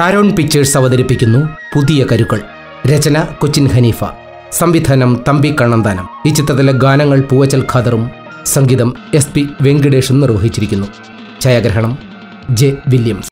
Sharon pictures അവതരിപ്പിക്കുന്നു പുതിയ കരുക്കൾ. രചന കൊച്ചിൻ ഹനീഫ. സംവിധാനം തമ്പി കണ്ണന്താനം. ഈ ചിത്രത്തിലെ ഗാനങ്ങൾ പൂവച്ചൽ ഖാദറും സംഗീതം എസ് പി വെങ്കിടേഷും നിർവഹിച്ചിരിക്കുന്നു. ഛായാഗ്രഹണം ജെ വില്യംസ്.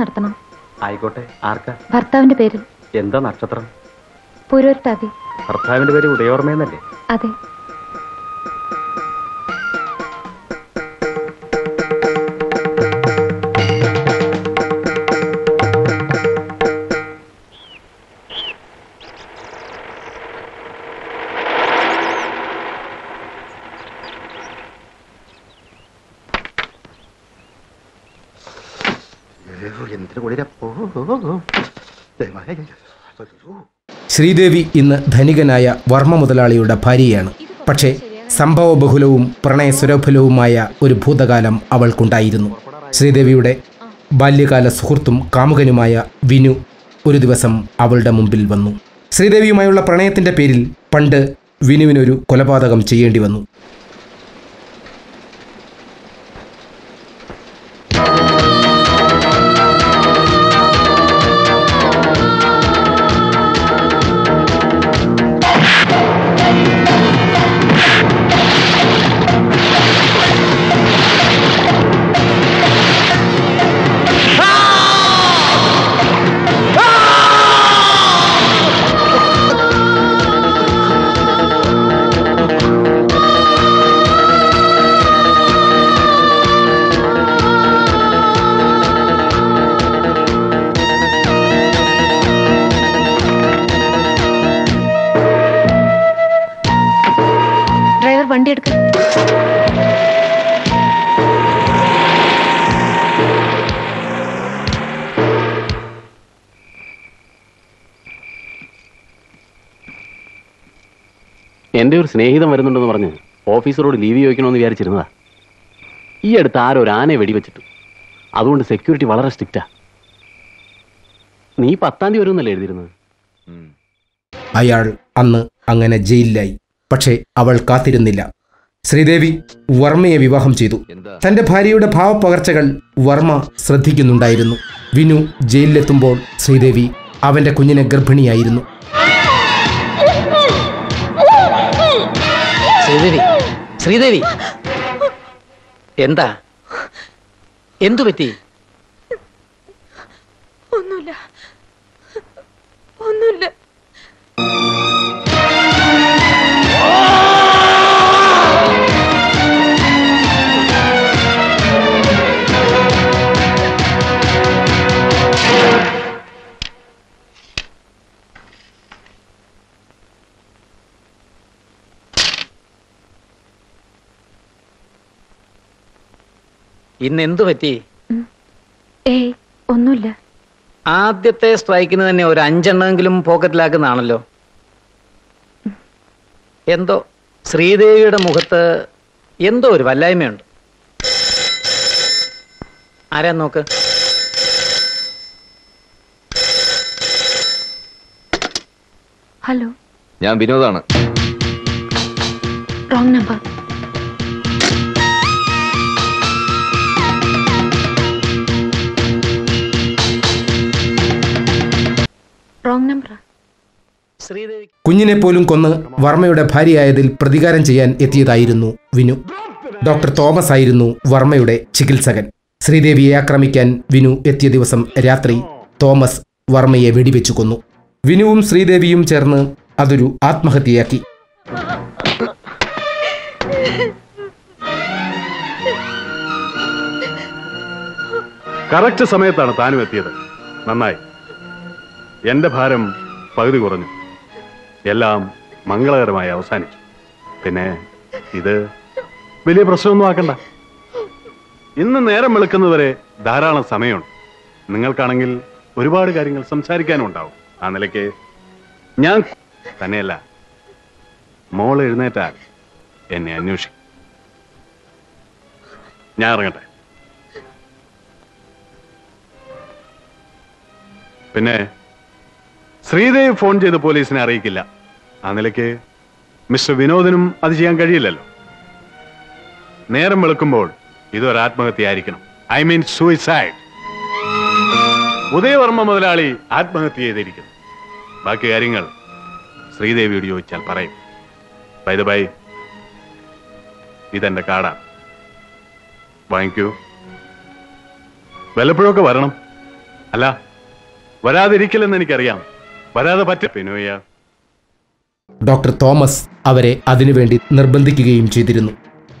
നടത്തണം. ആയിക്കോട്ടെ. ആർക്കാ? ഭർത്താവിന്റെ പേര് എന്താ നക്ഷത്രം? പുരോരുത്താതി ഭർത്താവിന്റെ പേര് ഉദയോർമ്മയെന്നല്ലേ? അതെ. ശ്രീദേവി ഇന്ന് ധനികനായ വർമ്മ മുതലാളിയുടെ ഭാര്യയാണ്. പക്ഷേ സംഭവബഹുലവും പ്രണയസുരഭുലവുമായ ഒരു ഭൂതകാലം അവൾക്കുണ്ടായിരുന്നു. ശ്രീദേവിയുടെ ബാല്യകാല സുഹൃത്തും കാമുകനുമായ വിനു ഒരു ദിവസം അവളുടെ മുമ്പിൽ വന്നു. ശ്രീദേവിയുമായുള്ള പ്രണയത്തിന്റെ പേരിൽ പണ്ട് വിനുവിനൊരു കൊലപാതകം ചെയ്യേണ്ടി വന്നു. എന്റെ ഒരു സ്നേഹിതം വരുന്നുണ്ടെന്ന് പറഞ്ഞ് ഓഫീസറോട് ലീവ് ചോദിക്കണമെന്ന് വിചാരിച്ചിരുന്നതാ. ഈ അടുത്ത് ആരോ ഒരു ആനയെ വെടിവെച്ചിട്ടു. അതുകൊണ്ട് സെക്യൂരിറ്റി വളരെ സ്ട്രിക്റ്റാ നീ പത്താം തീയതി വരുമെന്നല്ലേ എഴുതിയിരുന്നത്? അയാൾ അന്ന് അങ്ങനെ ജയിലിലായി. പക്ഷേ അവൾ കാത്തിരുന്നില്ല. ശ്രീദേവി വർമ്മയെ വിവാഹം ചെയ്തു. തന്റെ ഭാര്യയുടെ ഭാവപ്പകർച്ചകൾ വർമ്മ ശ്രദ്ധിക്കുന്നുണ്ടായിരുന്നു. വിനു ജയിലിലെത്തുമ്പോൾ ശ്രീദേവി അവന്റെ കുഞ്ഞിനെ ഗർഭിണിയായിരുന്നു. ശ്രീദേവി ശ്രീദേവി. എന്താ? എന്തു പറ്റി? ഒന്നുമില്ല. ഒന്നുമില്ല. ഇന്ന് എന്തു പറ്റി ഏയ് ഒന്നുമില്ല. ആദ്യത്തെ സ്ട്രൈക്കിന് തന്നെ ഒരു അഞ്ചെണ്ണമെങ്കിലും പോക്കറ്റിലാക്കുന്നതാണല്ലോ. എന്തോ ശ്രീദേവിയുടെ മുഖത്ത് എന്തോ ഒരു വല്ലായ്മയുണ്ട്. ആരാ നോക്ക്? ഹലോ. ഞാൻ വിനോദാണ്. Wrong number. കുഞ്ഞിനെ പോലും കൊന്ന് വർമ്മയുടെ ഭാര്യയായതിൽ പ്രതികാരം ചെയ്യാൻ എത്തിയതായിരുന്നു വിനു. ഡോക്ടർ തോമസ് ആയിരുന്നു വർമ്മയുടെ ചികിത്സകൻ. ശ്രീദേവിയെ ആക്രമിക്കാൻ വിനു എത്തിയ ദിവസം രാത്രി തോമസ് വർമ്മയെ വെടിവെച്ചു കൊന്നു. വിനുവും ശ്രീദേവിയും ചേർന്ന് അതൊരു ആത്മഹത്യയാക്കി. കറക്റ്റ് സമയത്താണ് താനും എത്തിയത്. നന്നായി. എന്റെ ഭാരം പകുതി കുറഞ്ഞു. എല്ലാം മംഗളകരമായി അവസാനിച്ചു. പിന്നെ ഇത് വലിയ പ്രശ്നമൊന്നും ആക്കണ്ട. ഇന്ന് നേരം വെളുക്കുന്നതുവരെ ധാരാളം സമയമുണ്ട്. നിങ്ങൾക്കാണെങ്കിൽ ഒരുപാട് കാര്യങ്ങൾ സംസാരിക്കാനും ഉണ്ടാവും ആ നിലയ്ക്ക് ഞാൻ തന്നെയല്ല മോൾ എഴുന്നേറ്റാൽ എന്നെ അന്വേഷിക്കും. ഞാൻ ഇറങ്ങട്ടെ. പിന്നെ ശ്രീദേവ് ഫോൺ ചെയ്ത് പോലീസിനെ അറിയിക്കില്ല. ആ നിലയ്ക്ക് മിസ്റ്റർ വിനോദിനും അത് ചെയ്യാൻ കഴിയില്ലല്ലോ. നേരം വെളുക്കുമ്പോൾ ഇതൊരു ആത്മഹത്യ ഐ മീൻ സൂയിസൈഡ്. ഉദയവർമ്മ മുതലാളി ആത്മഹത്യ ചെയ്തിരിക്കുന്നു. ബാക്കി കാര്യങ്ങൾ ശ്രീദേവിയോട് ചോദിച്ചാൽ പറയും. ബൈ ബൈ ഇതെന്റെ കാർഡാണ് വാങ്ങിക്കൂ വല്ലപ്പോഴൊക്കെ വരണം. അല്ല വരാതിരിക്കില്ലെന്ന് എനിക്കറിയാം. ഡോക്ടർ തോമസ് അവരെ അതിനുവേണ്ടി നിർബന്ധിക്കുകയും ചെയ്തിരുന്നു.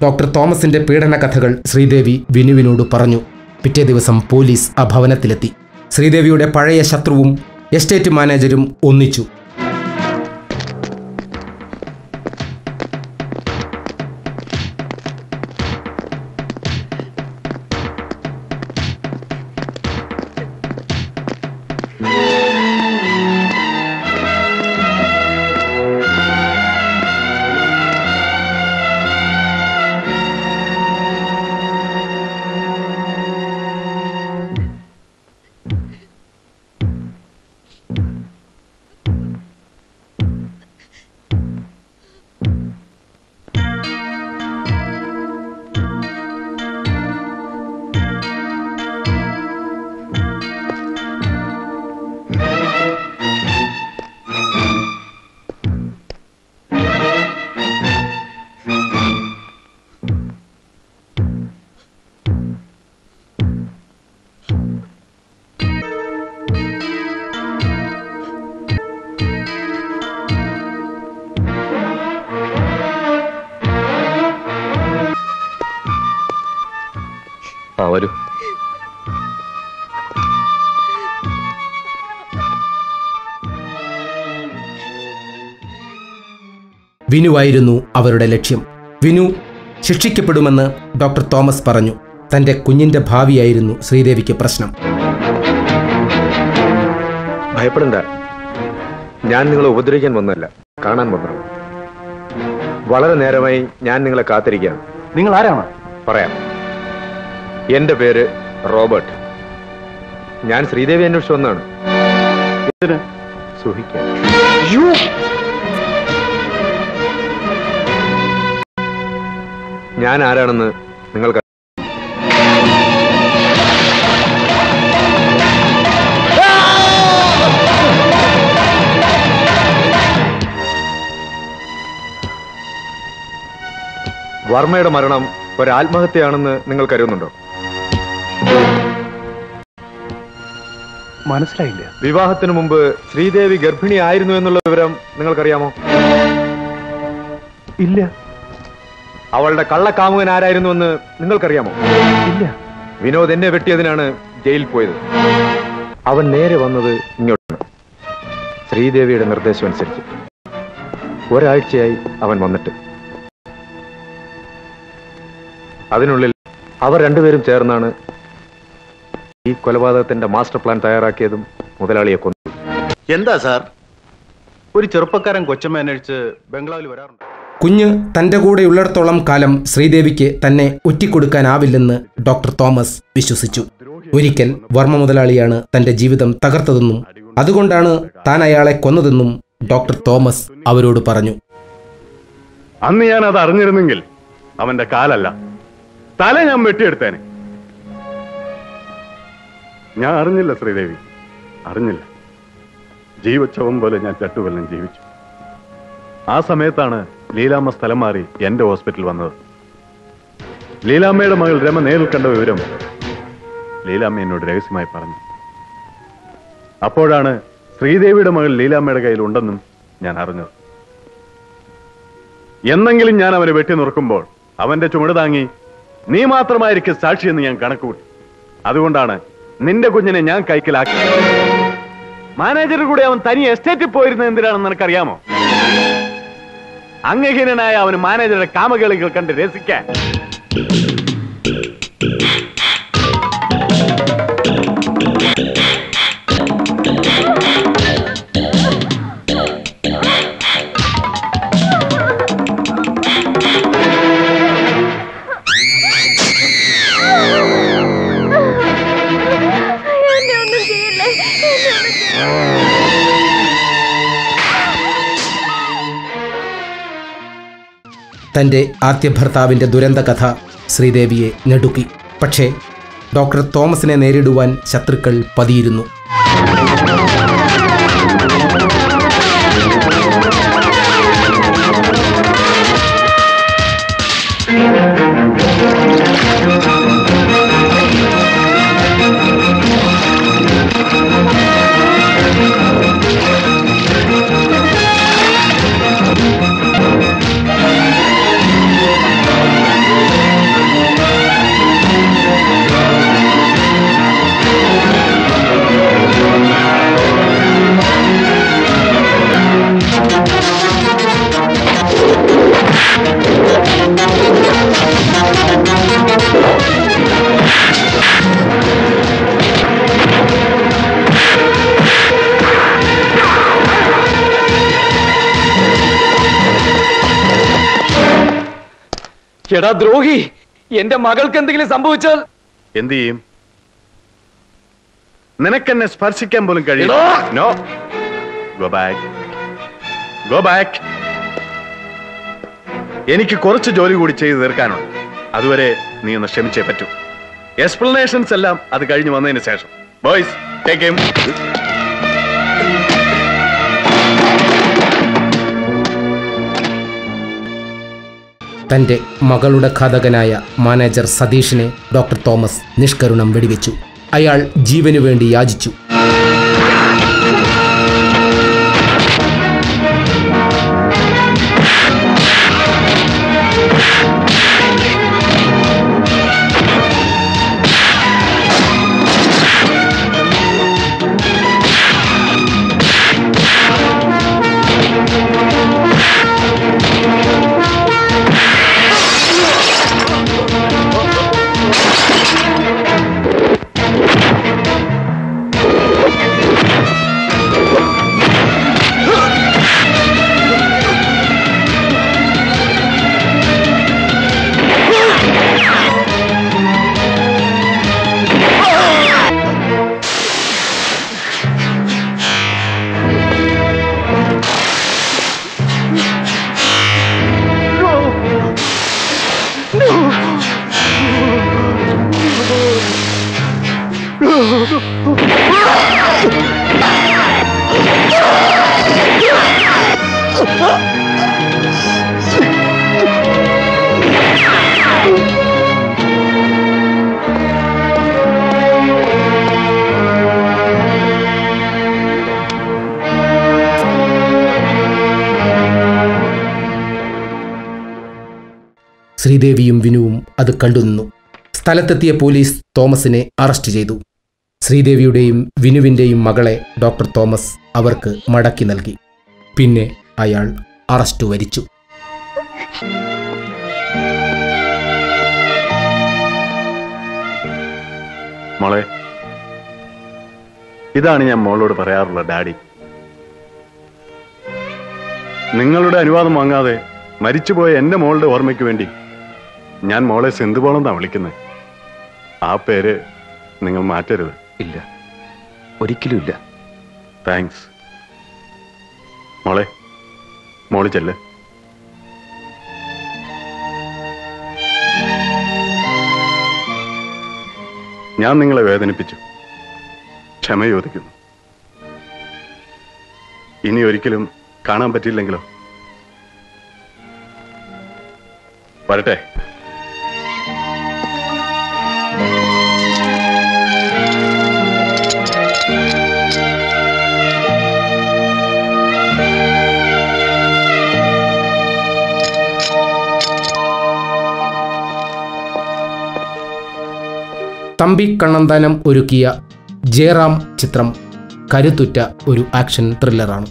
ഡോക്ടർ തോമസിന്റെ പീഡന കഥകൾ ശ്രീദേവി വിനുവിനോട് പറഞ്ഞു. പിറ്റേ ദിവസം പോലീസ് ആ ഭവനത്തിലെത്തി ശ്രീദേവിയുടെ പഴയ ശത്രുവും എസ്റ്റേറ്റ് മാനേജരും ഒന്നിച്ചു. വിനുവായിരുന്നു അവരുടെ ലക്ഷ്യം. വിനു ശിക്ഷിക്കപ്പെടുമെന്ന് ഡോക്ടർ തോമസ് പറഞ്ഞു. തന്റെ കുഞ്ഞിന്റെ ഭാവിയായിരുന്നു ശ്രീദേവിക്ക് പ്രശ്നം. ഭയപ്പെടണ്ട. ഞാൻ നിങ്ങളെ ഉപദ്രവിക്കാൻ വന്നല്ല കാണാൻ വന്നതാണ് വളരെ നേരമായി ഞാൻ നിങ്ങളെ കാത്തിരിക്കുകയാണ്. നിങ്ങൾ ആരാണ്? പറയാം. എന്റെ പേര് റോബർട്ട്. ഞാൻ ശ്രീദേവി അന്വേഷിച്ചു വന്നാണ് സുഹിക്കാൻ ഞാൻ ആരാണെന്ന് നിങ്ങൾക്ക് വർമ്മയുടെ മരണം ഒരാത്മഹത്യയാണെന്ന് നിങ്ങൾ കരുതുന്നുണ്ടോ? മനസ്സിലായില്ല. വിവാഹത്തിന് മുമ്പ് ശ്രീദേവി ഗർഭിണിയായിരുന്നു എന്നുള്ള വിവരം നിങ്ങൾക്കറിയാമോ? ഇല്ല. അവളുടെ കള്ളക്കാമുകൻ ആരായിരുന്നുവെന്ന് നിങ്ങൾക്കറിയാമോ? ഇല്ല. വിനോദ് എന്നെ വെട്ടിയതിനാണ് ജയിലിൽ പോയത്. അവൻ നേരെ വന്നത് ഇങ്ങോട്ടാണ്. ശ്രീദേവിയുടെ നിർദ്ദേശം അനുസരിച്ച്. ഒരാഴ്ചയായി അവൻ വന്നിട്ട്. അതിനുള്ളിൽ അവർ രണ്ടുപേരും ചേർന്നാണ് ഈ കൊലപാതകത്തിന്റെ മാസ്റ്റർ പ്ലാൻ തയ്യാറാക്കിയതും മുതലാളിയെ കൊന്നു എന്താ സാർ? ഒരു ചെറുപ്പക്കാരൻ കൊച്ചമ്മ അന്വേഷിച്ച് ബംഗ്ലാവിൽ വരാറുണ്ട്? കുഞ്ഞ് തന്റെ കൂടെയുള്ളിടത്തോളം കാലം ശ്രീദേവിക്ക് തന്നെ ഒറ്റിക്കൊടുക്കാനാവില്ലെന്ന് ഡോക്ടർ തോമസ് വിശ്വസിച്ചു. ഒരിക്കൽ വർമ്മ മുതലാളിയാണ് തന്റെ ജീവിതം തകർത്തതെന്നും അതുകൊണ്ടാണ് താൻ അയാളെ കൊന്നതെന്നും ഡോക്ടർ തോമസ് അവരോട് പറഞ്ഞു. അന്ന് ഞാൻ അത് അറിഞ്ഞിരുന്നെങ്കിൽ അവന്റെ കാലല്ല. തല ഞാൻ വെട്ടിയെടുത്തേനെ. ഞാൻ അറിഞ്ഞില്ല ശ്രീദേവി. അറിഞ്ഞില്ല. ജീവച്ചവം പോലെ ഞാൻ ചട്ടുവെല്ലാം ജീവിച്ചു. ആ സമയത്താണ് ലീലാമ്മ സ്ഥലം മാറി എന്റെ ഹോസ്പിറ്റൽ വന്നത്. ലീലാമ്മയുടെ മകൾ രമ നേരിൽ കണ്ട വിവരം ലീലാമ്മ എന്നോട് രഹസ്യമായി പറഞ്ഞു. അപ്പോഴാണ് ശ്രീദേവിയുടെ മകൾ ലീലാമ്മയുടെ കയ്യിൽ ഉണ്ടെന്നും ഞാൻ അറിഞ്ഞത്. എന്നെങ്കിലും ഞാൻ അവനെ വെട്ടി നുറുക്കുമ്പോൾ അവന്റെ ചുമട് താങ്ങി നീ മാത്രമായിരിക്കും സാക്ഷിയെന്ന് ഞാൻ കണക്കുകൂട്ടി അതുകൊണ്ടാണ് നിന്റെ കുഞ്ഞിനെ ഞാൻ കൈക്കലാക്കി. മാനേജർ കൂടെ അവൻ തനി എസ്റ്റേറ്റിൽ പോയിരുന്നത് എന്തിനാണെന്ന് നിനക്കറിയാമോ? അംഗഹീനനായ അവന് മാനേജറുടെ കാമകളികൾ കണ്ട് രസിക്കാൻ. തന്റെ ആദ്യ ഭർത്താവിന്റെ ദുരന്ത കഥ ശ്രീദേവിയെ ഞെടുക്കി. പക്ഷേ ഡോക്ടർ തോമസിനെ നേരിടുവാൻ ശത്രുക്കൾ പതിയിരുന്നു. എടാ ദ്രോഹി എന്റെ മകൾക്ക് എന്തെങ്കിലും സംഭവിച്ചാൽ? എന്ത് ചെയ്യും? നിനക്കെന്നെ സ്പർശിക്കാൻ പോലും കഴിയില്ല. No go back go back എനിക്ക് കുറച്ച് ജോലി കൂടി ചെയ്തു തീർക്കാനുണ്ട്. അതുവരെ നീ ഒന്ന് ക്ഷമിച്ചേ പറ്റൂ. എക്സ്പ്ലനേഷൻസ് എല്ലാം അത് കഴിഞ്ഞ് വന്നതിന് ശേഷം. ബോയ്സ് ടേക്ക് തന്റെ മകളുടെ ഘാതകനായ മാനേജർ സതീഷിനെ ഡോക്ടർ തോമസ് നിഷ്കരുണം വെടിവെച്ചു. അയാൾ ജീവനു വേണ്ടി യാചിച്ചു. ശ്രീദേവിയും വിനുവും അത് കണ്ടുനിന്നു സ്ഥലത്തെത്തിയ പോലീസ് തോമസിനെ അറസ്റ്റ് ചെയ്തു. ശ്രീദേവിയുടെയും വിനുവിന്റെയും മകളെ ഡോക്ടർ തോമസ് അവർക്ക് മടക്കി നൽകി. പിന്നെ അയാൾ അറസ്റ്റ് വരിച്ചു. മോളെ ഇതാണ് ഞാൻ മോളോട് പറയാറുള്ള ഡാഡി. നിങ്ങളുടെ അനുവാദം വാങ്ങാതെ മരിച്ചുപോയ എന്റെ മോളുടെ ഓർമ്മയ്ക്ക് വേണ്ടി ഞാൻ മോളെ സിന്ധുപോളെന്നാ വിളിക്കുന്നത് ആ പേര് നിങ്ങൾ മാറ്റരുത്. ഇല്ല. ഒരിക്കലും ഇല്ല. താങ്ക്സ്. മോളെ മോൾ ചെല്ല. ഞാൻ നിങ്ങളെ വേദനിപ്പിച്ചു. ക്ഷമ ചോദിക്കുന്നു. ഇനി ഒരിക്കലും കാണാൻ പറ്റിയില്ലെങ്കിലോ? വരട്ടെ. തമ്പി കണ്ണന്താനം ഒരുക്കിയ ജയറാം ചിത്രം കരുത്തുറ്റ ഒരു ആക്ഷൻ ത്രില്ലറാണ്